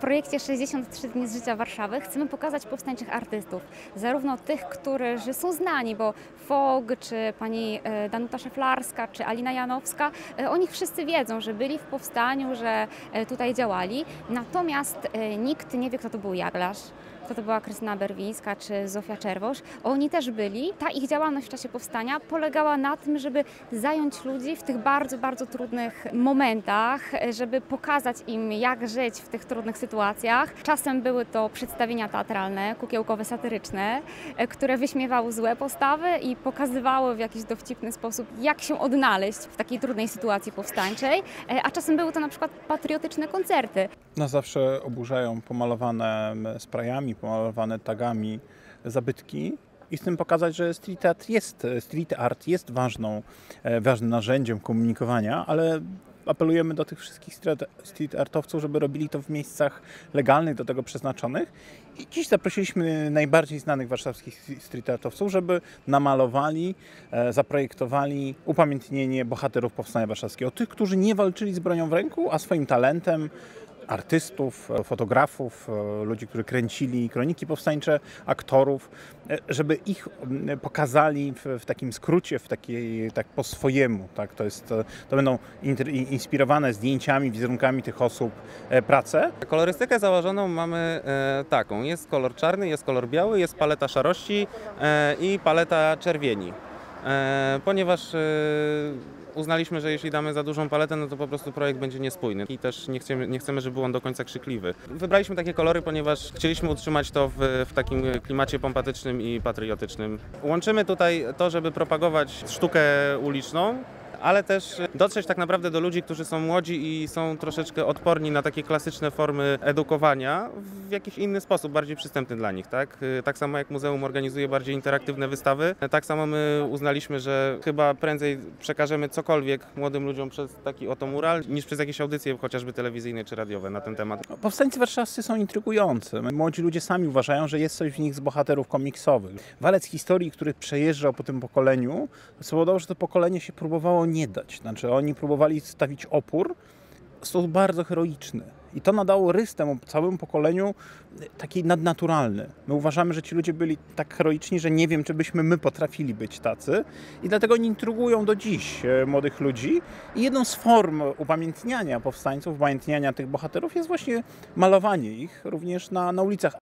projekcie 63 dni z życia Warszawy chcemy pokazać powstańczych artystów. Zarówno tych, którzy są znani, bo Fog, czy pani e, Danuta Szeflarska, czy Alina Janowska, e, o nich wszyscy wiedzą, że byli w powstaniu, że e, tutaj działali. Natomiast nikt nie wie, kto to był Jaglarz. Kto to była Krystyna Berwińska czy Zofia Czerwosz. Oni też byli. Ta ich działalność w czasie powstania polegała na tym, żeby zająć ludzi w tych bardzo, bardzo trudnych momentach, żeby pokazać im, jak żyć w tych trudnych sytuacjach. Czasem były to przedstawienia teatralne, kukiełkowe, satyryczne, które wyśmiewały złe postawy i pokazywały w jakiś dowcipny sposób, jak się odnaleźć w takiej trudnej sytuacji powstańczej. E, A czasem były to na przykład patriotyczne koncerty. Nas zawsze oburzają pomalowane sprayami, pomalowane tagami zabytki i z tym pokazać, że street art jest, street art jest ważną, e, ważnym narzędziem komunikowania, ale apelujemy do tych wszystkich street, street artowców, żeby robili to w miejscach legalnych, do tego przeznaczonych. I dziś zaprosiliśmy najbardziej znanych warszawskich street artowców, żeby namalowali, e, zaprojektowali upamiętnienie bohaterów Powstania Warszawskiego. Tych, którzy nie walczyli z bronią w ręku, a swoim talentem artystów, e, fotografów, e, ludzi, którzy kręcili kroniki powstańcze, aktorów, e, żeby ich pokazali w, w takim skrócie, w takiej, tak po swojemu. Tak? To, jest, to będą inspirowane zdjęciami, wizerunkami tych osób prace. Kolorystykę założoną mamy taką. Jest kolor czarny, jest kolor biały, jest paleta szarości i paleta czerwieni. Ponieważ uznaliśmy, że jeśli damy za dużą paletę, no to po prostu projekt będzie niespójny i też nie chcemy, nie chcemy żeby był on do końca krzykliwy. Wybraliśmy takie kolory, ponieważ chcieliśmy utrzymać to w, w takim klimacie pompatycznym i patriotycznym. Łączymy tutaj to, żeby propagować sztukę uliczną, ale też dotrzeć tak naprawdę do ludzi, którzy są młodzi i są troszeczkę odporni na takie klasyczne formy edukowania w jakiś inny sposób, bardziej przystępny dla nich, tak? Y, Tak samo jak muzeum organizuje bardziej interaktywne wystawy, tak samo my uznaliśmy, że chyba prędzej przekażemy cokolwiek młodym ludziom przez taki oto mural, niż przez jakieś audycje chociażby telewizyjne czy radiowe na ten temat. Powstańcy warszawscy są intrygujący. Młodzi ludzie sami uważają, że jest coś w nich z bohaterów komiksowych. Walec historii, który przejeżdżał po tym pokoleniu, spowodował, że to pokolenie się próbowało nie dać. Znaczy oni próbowali stawić opór w sposób bardzo heroiczny. I to nadało rys temu całemu pokoleniu taki nadnaturalny. My uważamy, że ci ludzie byli tak heroiczni, że nie wiem, czy byśmy my potrafili być tacy. I dlatego oni intrygują do dziś e, młodych ludzi. I jedną z form upamiętniania powstańców, upamiętniania tych bohaterów jest właśnie malowanie ich również na, na ulicach.